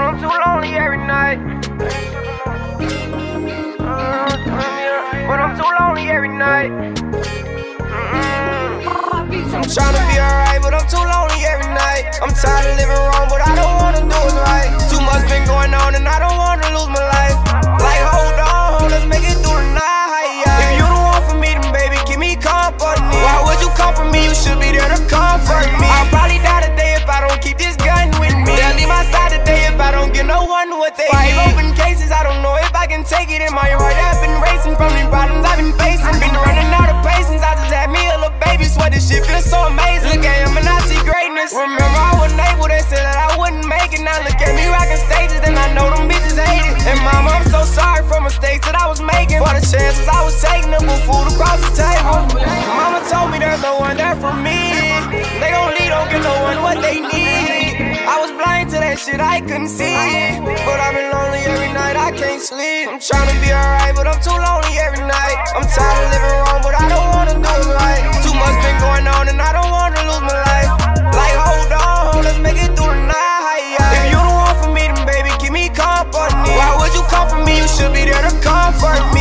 I'm too lonely every night. Mm, but I'm too lonely every night. I'm trying to be alright. Feels so amazing. Look at him and I see greatness. Remember, I wasn't able, they said that I wouldn't make it. Now look at me rocking stages, and I know them bitches hate it. And mama, I'm so sorry for mistakes that I was making. For the chances I was taking to move food across the table. Mama told me there's no one there for me. They gon' lead, don't give no one what they need. I was blind to that shit, I couldn't see. But I've been lonely every night, I can't sleep. I'm tryna be alright, but I'm too lonely every night. I'm tired of living going on and I don't wanna lose my life. Like, hold on, let's make it through the night. If you don't want for me, then baby, give me company. Why would you come for me? You should be there to comfort me.